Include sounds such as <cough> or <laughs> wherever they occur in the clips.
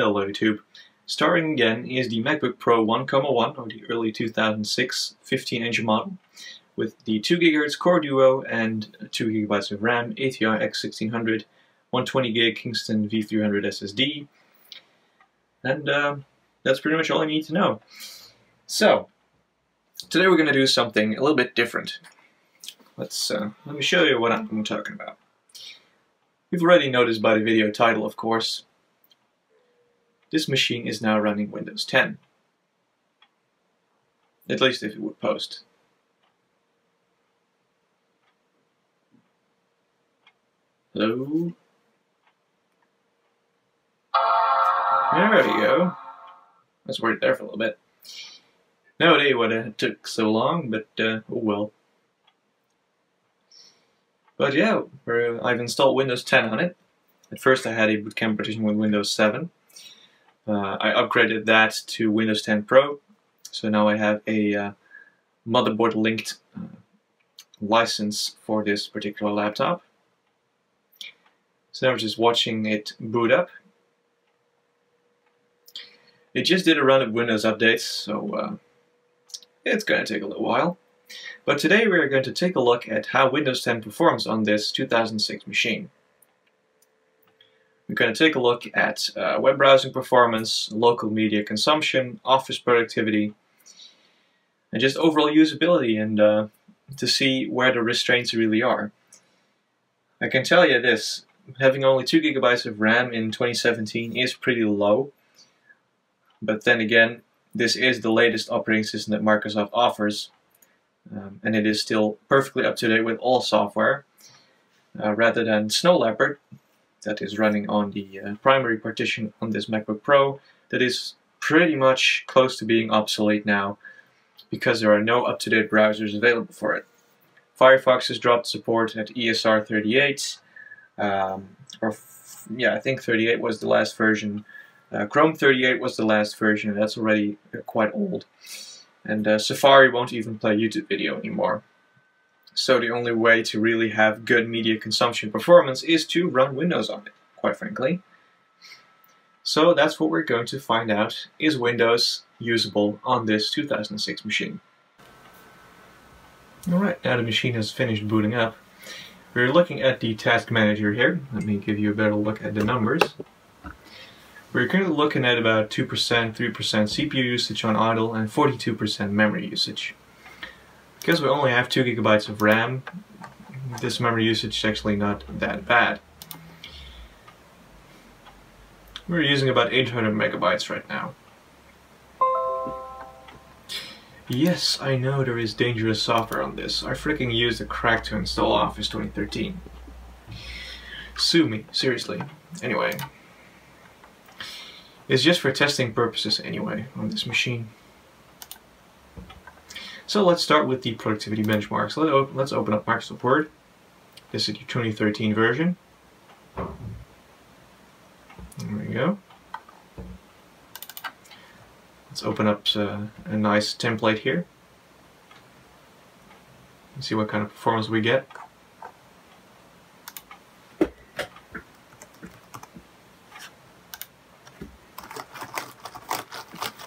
Hello YouTube. Starting again is the MacBook Pro 1.1 or the early 2006 15-inch model with the 2 GHz Core Duo and 2 GB of RAM, ATI X1600, 120GB Kingston V300 SSD, and uh, that's pretty much all I need to know. So, today we're going to do something a little bit different. Let's uh, let me show you what I'm talking about. You've already noticed by the video title, of course, this machine is now running Windows 10. At least if it would post. Hello? There we go. Was worried there for a little bit. No idea what it took so long, but uh, oh well. But yeah, I've installed Windows 10 on it. At first I had a bootcamp partition with Windows 7. Uh, I upgraded that to Windows 10 Pro, so now I have a uh, motherboard linked uh, license for this particular laptop. So now we're just watching it boot up. It just did a run of Windows updates, so uh, it's going to take a little while. But today we're going to take a look at how Windows 10 performs on this 2006 machine. We're going to take a look at uh, web browsing performance, local media consumption, office productivity, and just overall usability and uh, to see where the restraints really are. I can tell you this, having only 2 gigabytes of RAM in 2017 is pretty low. But then again, this is the latest operating system that Microsoft offers, um, and it is still perfectly up to date with all software, uh, rather than Snow Leopard, that is running on the uh, primary partition on this MacBook Pro, that is pretty much close to being obsolete now, because there are no up-to-date browsers available for it. Firefox has dropped support at ESR 38, um, or yeah, I think 38 was the last version. Uh, Chrome 38 was the last version, and that's already uh, quite old. And uh, Safari won't even play YouTube video anymore. So the only way to really have good media consumption performance is to run Windows on it, quite frankly. So that's what we're going to find out. Is Windows usable on this 2006 machine? Alright, now the machine has finished booting up. We're looking at the task manager here. Let me give you a better look at the numbers. We're currently looking at about 2%, 3% CPU usage on idle and 42% memory usage. Because we only have 2 gigabytes of RAM, this memory usage is actually not that bad. We're using about 800 megabytes right now. Yes, I know there is dangerous software on this. I freaking used a crack to install Office 2013. Sue me, seriously. Anyway. It's just for testing purposes anyway on this machine. So let's start with the productivity benchmarks. Let's open up Microsoft Word. This is the 2013 version. There we go. Let's open up uh, a nice template here. And see what kind of performance we get.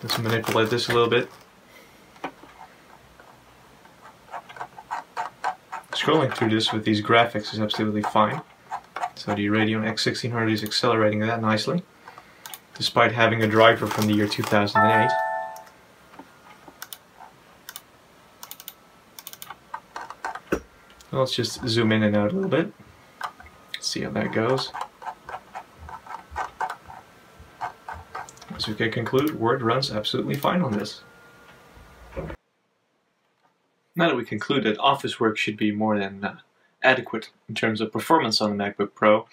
Let's manipulate this a little bit. Scrolling through this with these graphics is absolutely fine. So the Radeon X1600 is accelerating that nicely, despite having a driver from the year 2008. Let's just zoom in and out a little bit, see how that goes. As we can conclude, Word runs absolutely fine on this. Now that we conclude that office work should be more than uh, adequate in terms of performance on the MacBook Pro,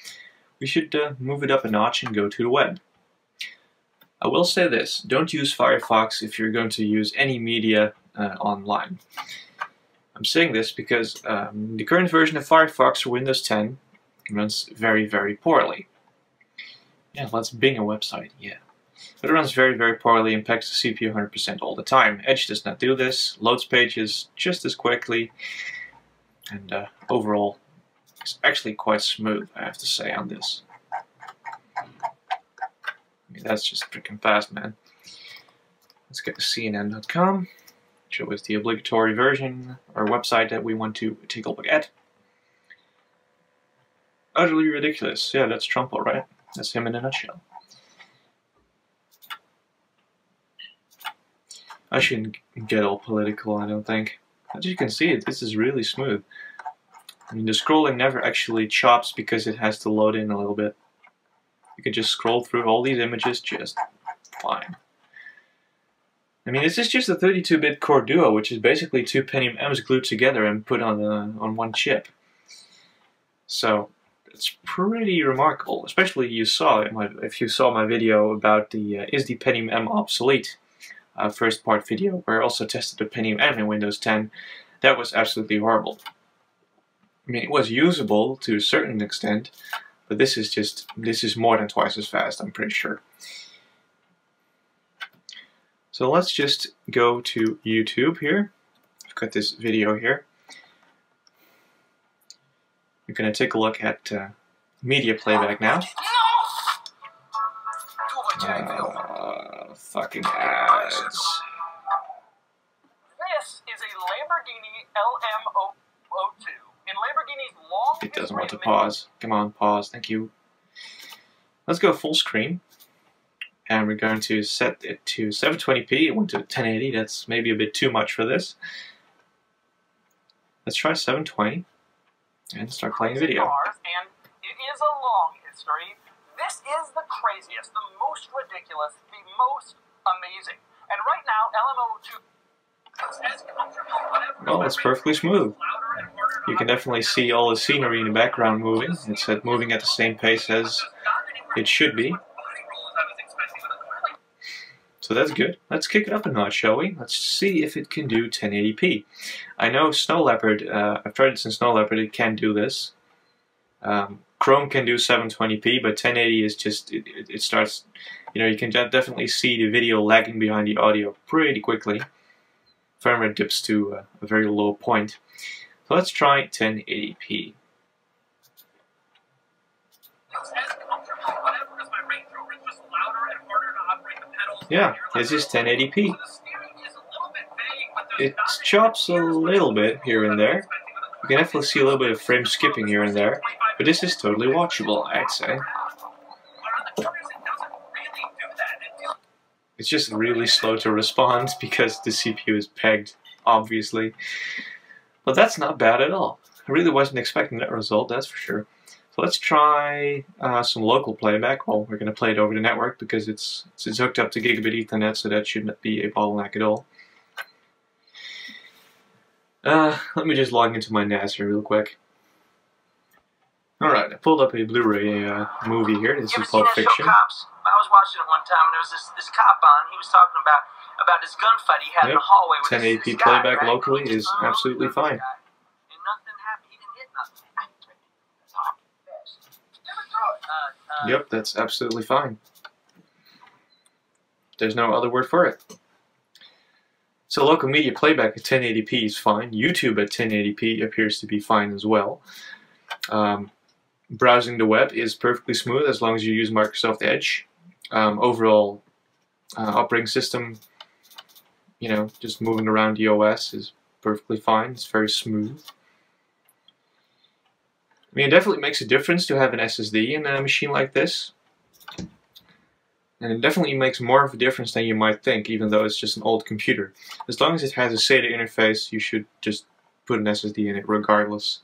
we should uh, move it up a notch and go to the web. I will say this, don't use Firefox if you're going to use any media uh, online. I'm saying this because um, the current version of Firefox for Windows 10 runs very, very poorly. Yeah, let's Bing a website, yeah. But it runs very, very poorly, and impacts the CPU 100% all the time. Edge does not do this, loads pages just as quickly, and uh, overall, it's actually quite smooth, I have to say, on this. Let mean, that's just freaking fast, man. Let's get to CNN.com. Show us the obligatory version, or website that we want to take a look at. Utterly ridiculous. Yeah, that's Trump, all right. That's him in a nutshell. I shouldn't get all political, I don't think. As you can see, it this is really smooth. I mean, the scrolling never actually chops because it has to load in a little bit. You can just scroll through all these images just fine. I mean, this is just a 32-bit Core Duo, which is basically two Pentium M's glued together and put on a, on one chip. So, it's pretty remarkable, especially you saw if you saw my video about the uh, is the Pentium M obsolete uh, first part video, where I also tested the Pentium M in Windows 10. That was absolutely horrible. I mean, it was usable to a certain extent, but this is just, this is more than twice as fast, I'm pretty sure. So let's just go to YouTube here. I've got this video here. We're going to take a look at uh, media playback now. Uh, fucking ads. This is a Lamborghini LM02. In Lamborghini's long It doesn't want to pause. Come on, pause. Thank you. Let's go full screen and we're going to set it to 720p. It went to 1080. That's maybe a bit too much for this. Let's try 720 and start playing video. And it is a long history. Is the craziest, the most ridiculous, the most amazing. And right now, LMO2 well, it's perfectly smooth. You can definitely see all the scenery in the background moving. It's moving at the same pace as it should be. So that's good. Let's kick it up a notch, shall we? Let's see if it can do 1080p. I know Snow Leopard, uh, I've tried it since Snow Leopard, it can do this. Um, Chrome can do 720p, but 1080 is just, it, it, starts, you know, you can definitely see the video lagging behind the audio pretty quickly. Frame rate dips to a, a very low point. So let's try 1080p. Yeah, this is 1080p. It chops a little bit here and there. You can definitely see a little bit of frame skipping here and there, but this is totally watchable, I'd say. It's just really slow to respond <laughs> because the CPU is pegged, obviously. But that's not bad at all. I really wasn't expecting that result, that's for sure. So let's try uh, some local playback. Well, we're going to play it over the network because it's, it's hooked up to gigabit ethernet, so that shouldn't be a bottleneck at all. Uh, let me just log into my NAS here real quick. Alright, I pulled up a Blu-ray uh, movie here. This is Pulp Fiction. Cops? I was watching it one time and there was this, this cop on. He was talking about about this gunfight he had yep. in the hallway with 1080p this, this playback guy, right? locally is absolutely fine. Yep, that's absolutely fine. There's no other word for it. So local media playback at 1080p is fine. YouTube at 1080p appears to be fine as well. Um, browsing the web is perfectly smooth as long as you use Microsoft Edge. Um, overall uh, operating system, you know, just moving around the OS is perfectly fine. It's very smooth. I mean, it definitely makes a difference to have an SSD in a machine like this. And it definitely makes more of a difference than you might think, even though it's just an old computer. As long as it has a SATA interface, you should just put an SSD in it regardless.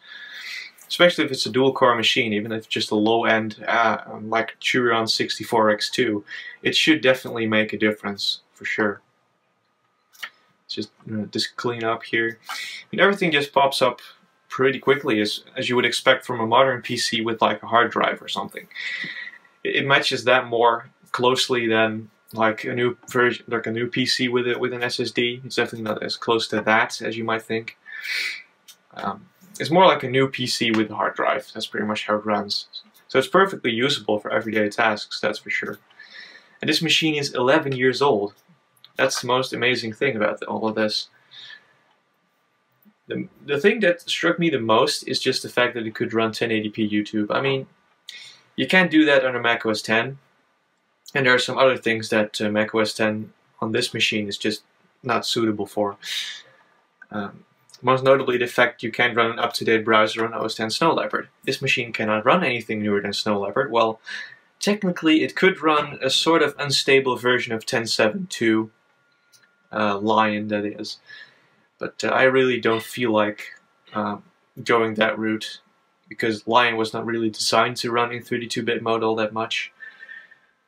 Especially if it's a dual-core machine, even if just a low-end, uh, like Turion 64X2, it should definitely make a difference, for sure. Just uh, just clean up here. Mean, everything just pops up pretty quickly as, as you would expect from a modern PC with like a hard drive or something. It, it matches that more closely than like a new version, like a new PC with it with an SSD. It's definitely not as close to that as you might think. Um, it's more like a new PC with a hard drive. That's pretty much how it runs. So it's perfectly usable for everyday tasks, that's for sure. And this machine is 11 years old. That's the most amazing thing about all of this. The, the thing that struck me the most is just the fact that it could run 1080p YouTube. I mean, you can't do that on a Mac OS 10. and there are some other things that uh, Mac OS 10 on this machine is just not suitable for. Um, most notably the fact you can't run an up-to-date browser on OS 10 Snow Leopard. This machine cannot run anything newer than Snow Leopard. Well, technically it could run a sort of unstable version of 10.7.2 uh, Lion, that is. But uh, I really don't feel like um, going that route because Lion was not really designed to run in 32-bit mode all that much.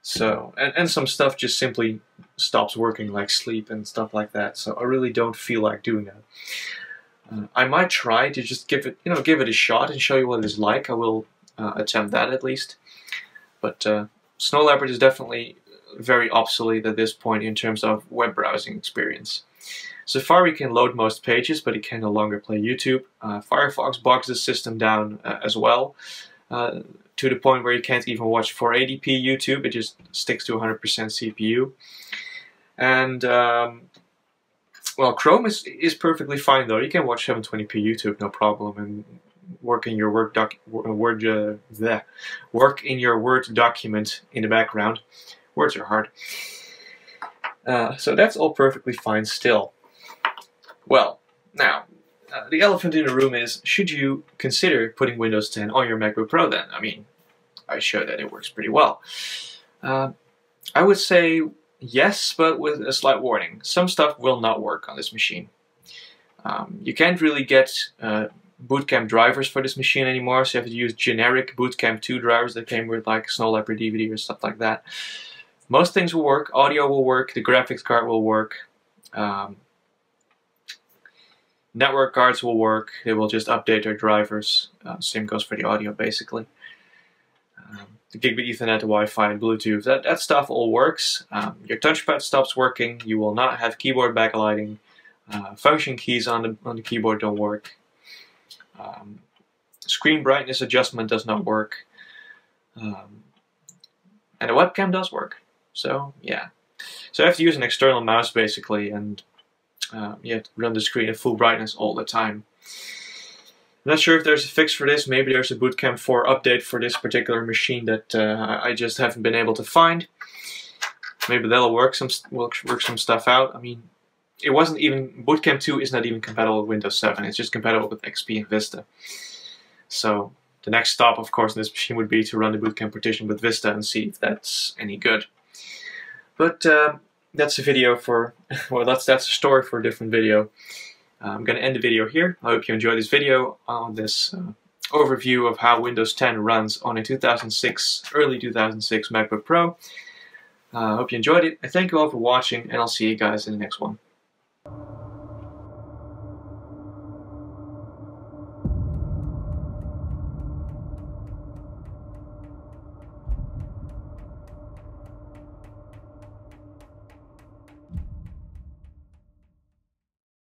So, and, and some stuff just simply stops working, like sleep and stuff like that. So I really don't feel like doing that. I might try to just give it, you know, give it a shot and show you what it is like. I will uh, attempt that at least. But uh, Snow Leopard is definitely very obsolete at this point in terms of web browsing experience. Safari can load most pages, but it can no longer play YouTube. Uh, Firefox bogs the system down uh, as well, uh, to the point where you can't even watch 480p YouTube. It just sticks to 100% CPU. And um, well, Chrome is is perfectly fine though. You can watch 720p YouTube, no problem, and work in your work doc word uh, the work in your Word document in the background. Words are hard. Uh, so that's all perfectly fine still. Well, now, uh, the elephant in the room is, should you consider putting Windows 10 on your MacBook Pro then? I mean, I showed that it works pretty well. Uh, I would say yes, but with a slight warning. Some stuff will not work on this machine. Um, you can't really get uh, bootcamp drivers for this machine anymore, so you have to use generic bootcamp 2 drivers that came with like Snow Leopard DVD or stuff like that. Most things will work, audio will work, the graphics card will work, um, network cards will work, they will just update their drivers, uh, same goes for the audio basically. Um, the gigabit ethernet, the Wi-Fi, and Bluetooth, that, that stuff all works. Um, your touchpad stops working, you will not have keyboard backlighting, uh, function keys on the, on the keyboard don't work, um, screen brightness adjustment does not work, um, and the webcam does work. So yeah, so I have to use an external mouse basically, and uh, you have to run the screen at full brightness all the time. I'm not sure if there's a fix for this. Maybe there's a Bootcamp 4 update for this particular machine that uh, I just haven't been able to find. Maybe that'll work some work some stuff out. I mean, it wasn't even Bootcamp 2 is not even compatible with Windows 7. It's just compatible with XP and Vista. So the next stop, of course, in this machine would be to run the Bootcamp partition with Vista and see if that's any good. But uh, that's a video for, <laughs> well, that's that's a story for a different video. Uh, I'm going to end the video here. I hope you enjoyed this video on this uh, overview of how Windows 10 runs on a 2006, early 2006 MacBook Pro. Uh, I uh, hope you enjoyed it. I thank you all for watching, and I'll see you guys in the next one.